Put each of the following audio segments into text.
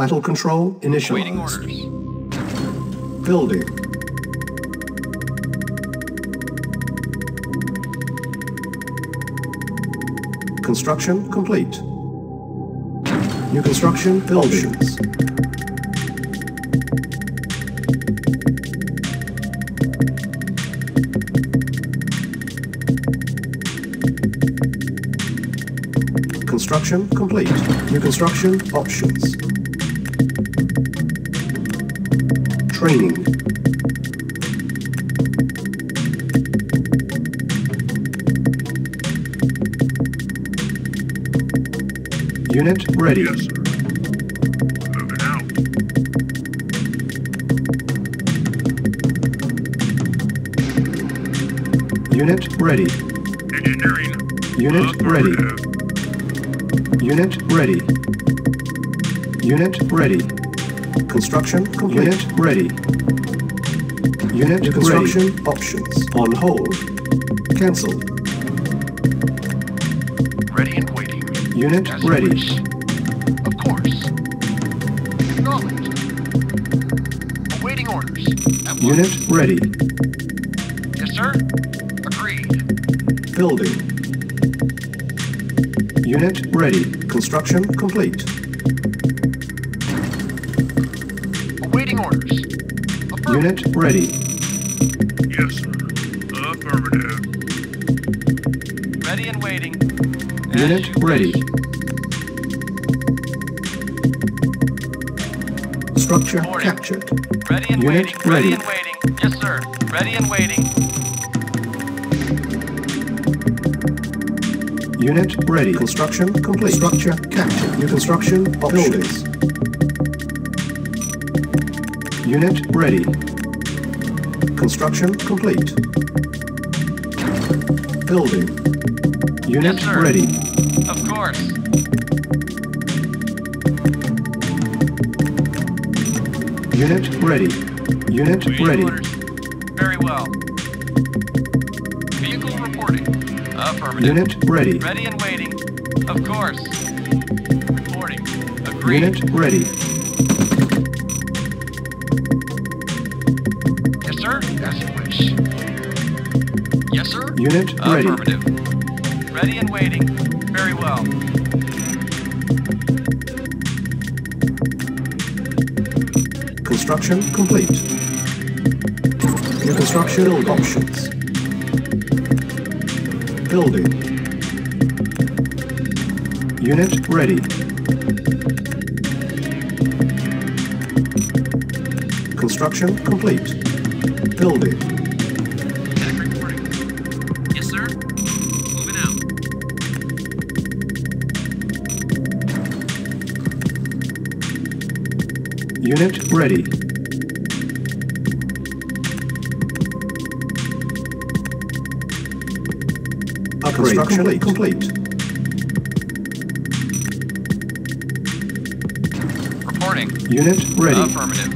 Battle control Waiting orders. Building. Construction complete. New construction options. Construction complete. New construction options. Training. Unit ready. Yes, sir. Moving out. Unit ready. Engineering. Unit ready. Unit ready. Unit ready. Construction complete. Unit ready. Unit construction options on hold. Cancel. Ready and waiting. Unit As ready. wish. Of course. Acknowledged. Awaiting orders. At once. Unit ready. Yes, sir. Agreed. Building. Unit ready. Construction complete. Unit ready. Yes, sir. Affirmative. Ready and waiting. Unit you ready. wish. Structure Reporting. captured. Ready and Unit waiting. ready. and waiting. Yes, sir. Ready and waiting. Unit ready. Construction complete. Structure captured. New construction options. Unit ready. Construction complete. Building. Unit Yes, ready. Of course. Unit ready. Unit Awaiting ready. orders. Very well. Vehicle reporting. Affirmative. Unit ready. Ready and waiting. Of course. Reporting. Agreed. Unit ready. Yes, sir. Unit ready. Affirmative. Ready and waiting. Very well. Construction complete. New construction options. Building. Unit ready. Construction complete. Building. Unit ready. Upgrade complete. complete. Reporting. Unit ready. Affirmative.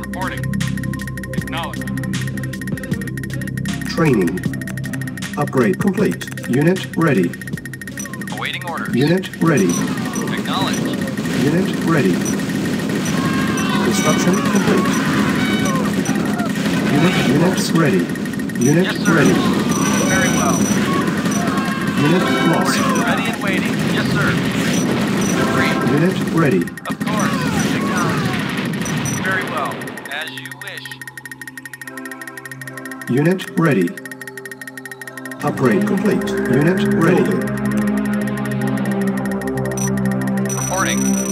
Reporting. Acknowledged. Training. Upgrade complete. Unit ready. Awaiting orders. Unit ready. Acknowledged. Unit ready. Construction complete. Unit units ready. Unit Yes, sir. ready. Very well. Unit lost. Ready and waiting. Yes, sir. Agreed. Unit ready. Of course. Acknowledged. Very well. As you wish. Unit ready. Upgrade complete. Unit ready. Reporting.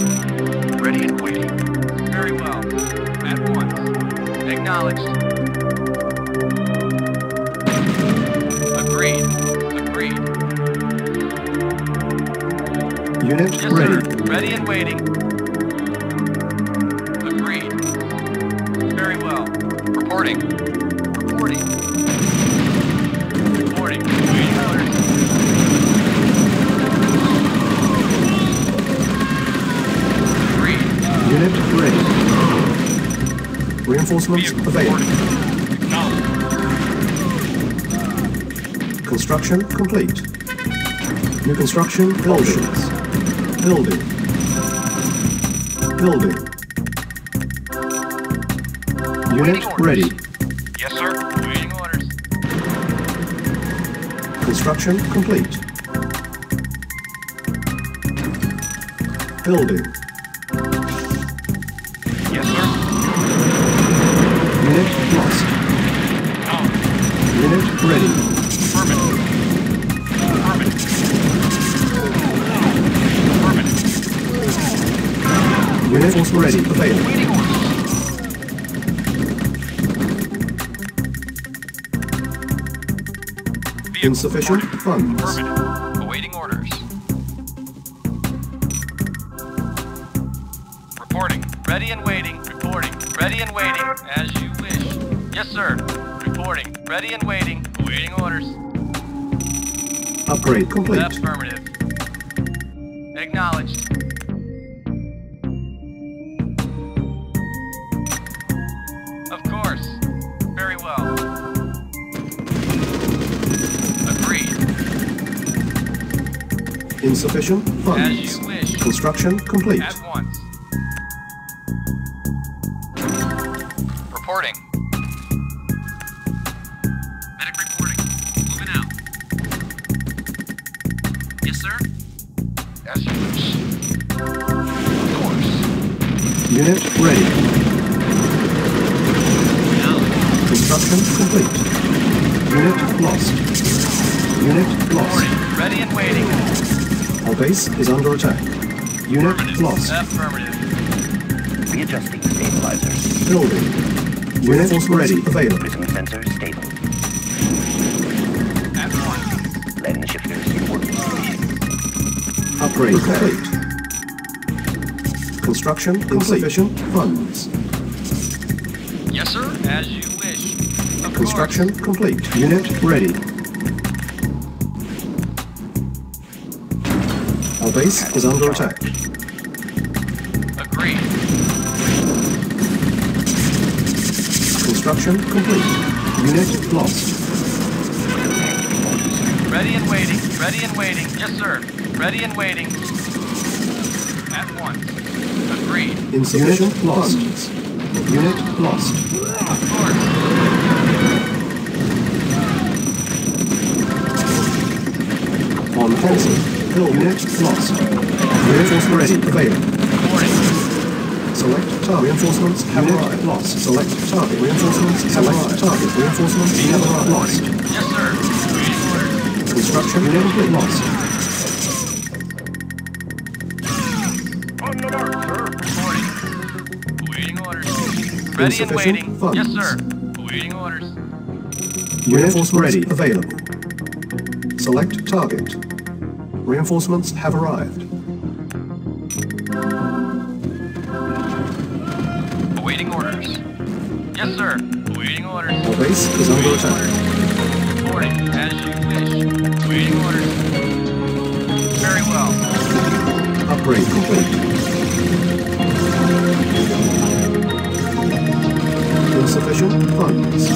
Acknowledged. Agreed. Agreed. Unit Yes, ready. sir. Ready and waiting. Agreed. Very well. Reporting. Reporting. Reinforcements available. Construction complete. New construction buildings. Building. Building. Unit ready. Yes, sir. Waiting orders. Construction complete. Building. Unit lost. No. Unit ready. Affirmative. Affirmative. Affirmative. Unit force ready. Available. Waiting orders. Insufficient reporting. funds. Affirmative. Awaiting orders. Reporting. Ready and waiting. Reporting. Ready and waiting. As you wish. Yes, sir. Reporting. Ready and waiting. Awaiting orders. Upgrade complete. Affirmative. Acknowledged. Of course. Very well. Agreed. Insufficient As funds. you wish. Construction complete. At once. Course. Unit ready. Now. Construction complete. Unit lost. Unit lost. Reporting. Ready and waiting. Our base is under attack. Unit Affirmative. lost. Affirmative. Readjusting stabilizers. Building. Unit force ready. Available. Prism sensors stable. Upgrade complete. Construction insufficient funds. Yes, sir? As you wish. Of Construction complete. Unit ready. Our base is under attack. course. Agreed. Construction complete. Unit lost. Ready and waiting. Ready and waiting. Yes, sir. Ready and waiting. At once. Agreed. Insufficient funds. Unit lost. Of course. On offensive. Unit lost. Reinforcements ready. Available. Select target. Reinforcements have arrived. Lost. Select target. Reinforcements have arrived. Target. Reinforcements have arrived. Lost. Yes, sir. Construction complete. Lost. Ready and waiting. Yes, sir. Awaiting orders. Reinforcements ready. Available. Select target. Reinforcements have arrived. Awaiting orders. Yes, sir. Awaiting orders. Our base is under attack. Reporting. As you wish. Awaiting orders. Very well. Upgrade complete. Insufficient funds.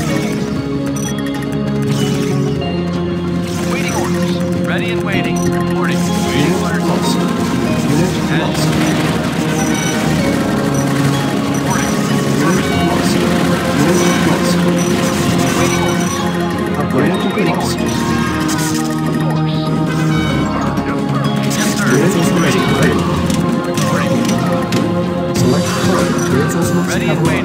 Awaiting orders. Ready and waiting. Reporting. Unit orders. lost. Unit lost. Reporting. Unit lost. Unit lost. Awaiting orders. Upgrade complete. Lost. Of course. Yes, sir. Reinforcements ready. Available. Reporting. Select target. Reinforcements Ready and waiting.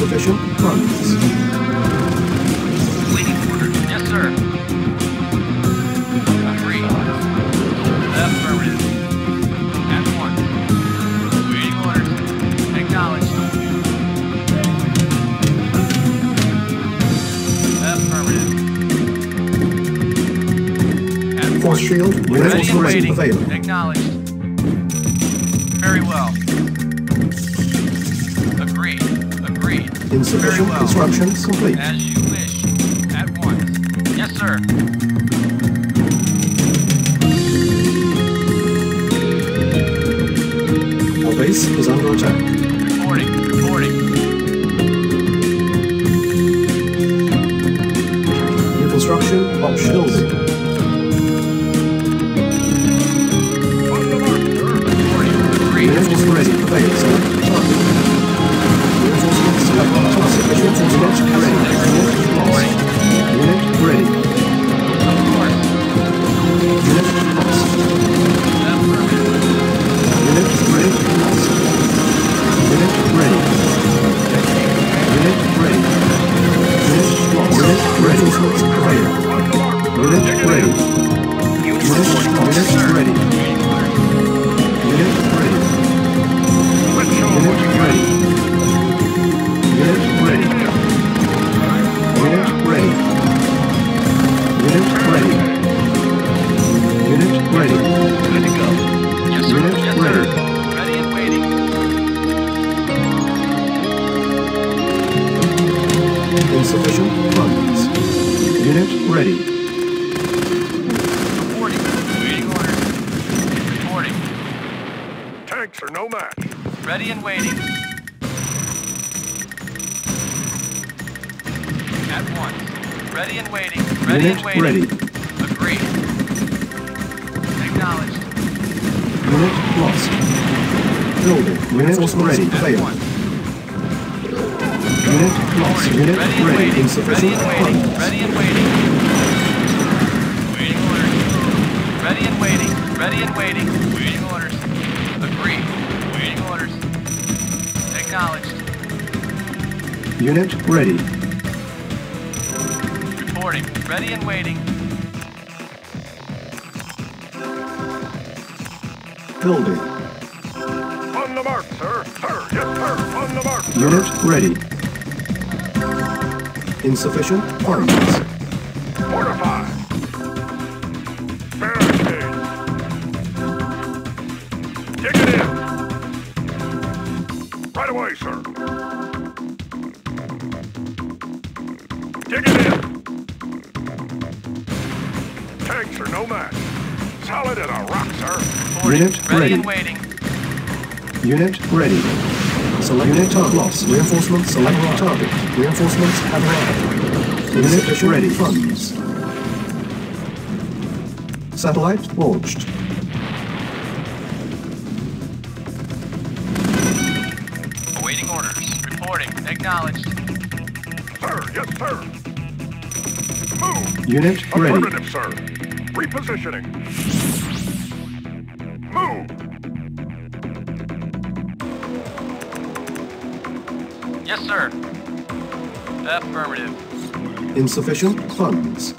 Insufficient funds. Waiting orders. Yes, sir. Agreed. Affirmative. At once. Waiting orders. Acknowledged. Affirmative. Force once. shield. Ready and waiting. Available. Acknowledged. Insufficient well. construction complete. As you wish. At once. Yes, sir. Our base is under attack. Reporting. Reporting. New construction option building. On target. Unit ready. Agreed. Acknowledged. Unit lost. Building. Reinforcement ready. At Fail. Unit lost. Unit Ready and ready. waiting. Insufficient Ready and waiting. Ready and waiting. Waiting orders. Ready and waiting. Ready and waiting. Waiting orders. Agreed. Waiting orders. Acknowledged. Unit ready. Reporting. Ready and waiting. Building. On the mark, sir. Sir, yes, sir. On the mark, sir. Unit ready. Insufficient funds. Fortify. Barricade. Dig it in. Right away, sir. Dig it in. Solid as a rock, sir. Unit ready ready. waiting. Unit ready. Select unit target lost. Reinforcements select target. Reinforcements have arrived. Unit ready. Funds. Satellite launched. Awaiting orders. Reporting. Acknowledged. Sir, yes, sir. Move. Unit ready. Affirmative, sir. Repositioning. Move. Yes, sir. Affirmative. Insufficient funds.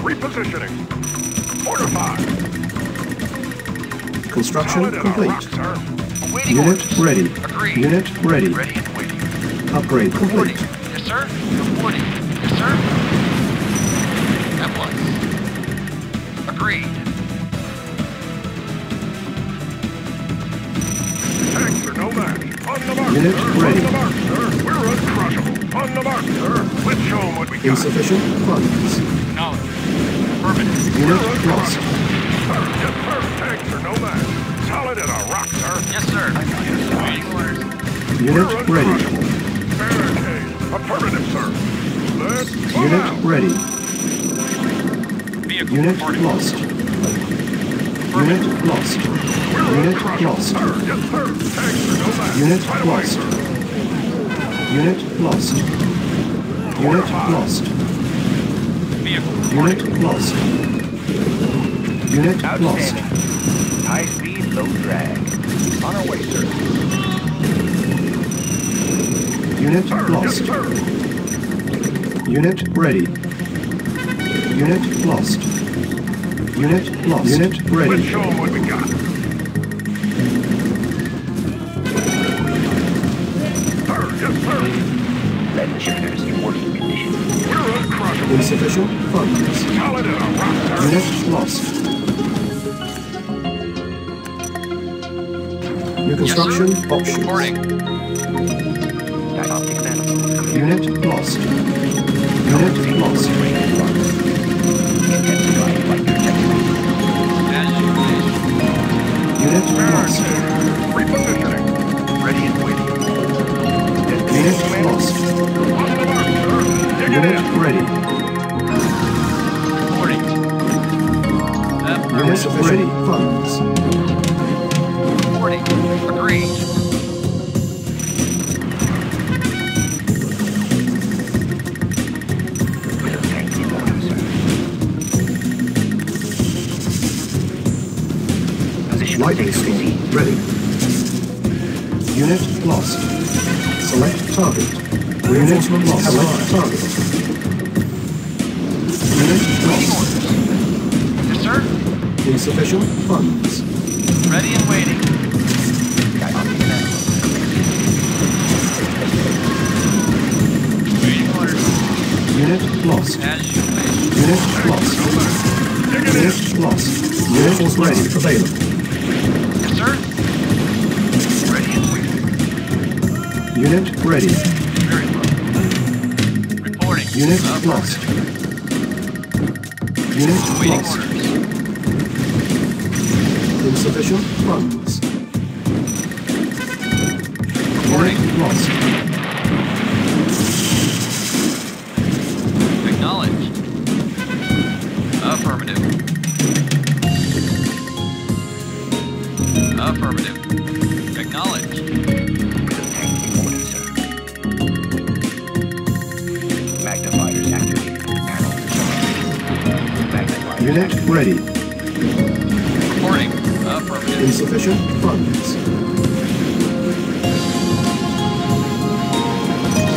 Repositioning. Fortify. Construction Solid as rock, complete. sir. Unit orders. ready. Agreed. Unit ready. Ready and waiting. Upgrade Reporting. complete. Yes, sir. Reporting. Yes, sir. Agreed. Tanks are no match. On the mark, Unit sir. ready. On the mark, sir. We're uncrushable. On the mark, sir. Let's show 'em what we got. Insufficient funds. Knowledge. Affirmative. Unit We're uncrushable. lost. Sir, yes, sir. Tanks are no match. Solid as a rock, sir. Yes, sir. Awaiting orders. Unit We're ready. uncrushable. Barricade. Affirmative, sir. Let's move Unit out. ready. Vehicle Unit reporting. lost. Unit lost. Unit lost. Sir, yes, sir. Tanks are no match. Unit right lost. Unit lost. Unit lost. Vehicle. Unit lost. Unit lost. High speed, low drag. On our way, sir. Unit Sir, lost. Unit ready. Unit lost. Unit lost. Unit Let's ready. show 'em what we got. Sir, yes, sir. Lead shifters in working condition. We're uncrushable. Insufficient funds. Solid as a rock, sir. Unit lost. New construction Yes, sir. options. Reporting. Diagnostic manifold clear. Unit lost. Unit lost. Unit lost. Repositioning. Ready and waiting. Unit lost. Positive arc, sir. Dig it Unit ready. Reporting. Unit ready. Funds. Reporting. Agreed. Lightning storm ready. Unit lost. Select target. Reinforcements have left target. Unit lost. Yes, sir. Insufficient funds. Ready and waiting. Diagnostic manifold Waiting orders. Unit lost. As you wish. Unit lost. Dig it. Unit lost. Unit is ready. Available. Yes, sir. Ready and waiting. Unit ready. Very well. Reporting. Unit Affirmative. lost. Unit Waiting lost. orders. Insufficient funds. Reporting. Unit lost. Acknowledged. Affirmative. Ready. Reporting. Affirmative. Insufficient funds.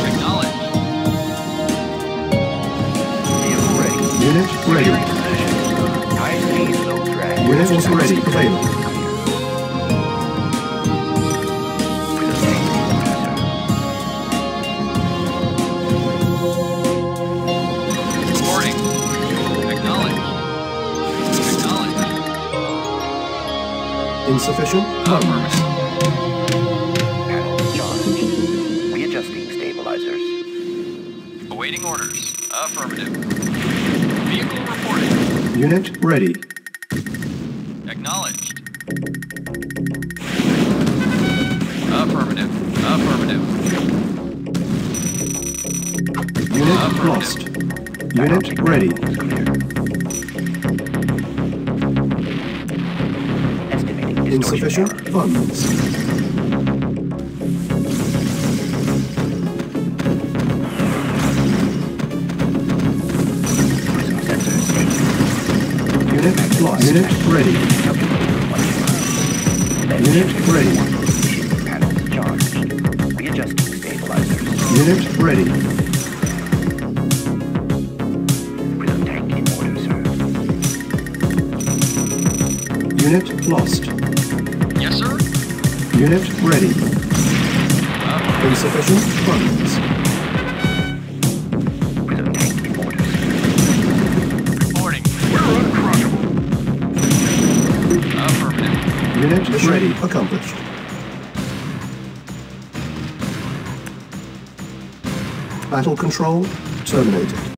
Acknowledged. Vehicle ready. Unit ready. High speed, low drag. Unit is ready. Available. Insufficient funds. Affirmative. Panels charged. Readjusting stabilizers. Awaiting orders. Affirmative. Vehicle reporting. Unit ready. Acknowledged. Affirmative. Affirmative. Unit Affirmative. lost. Unit ready. Insufficient funds. Prism sensor stable. Unit lost. Unit ready. Unit ready. Panels charged. Readjusting stabilizers. Unit ready. Prism tank in order, sir. Unit lost. Unit ready. Insufficient funds. Prism tank in order, sir. Reporting. We're uncrushable. Affirmative. Unit ready. Accomplished. Battle control terminated.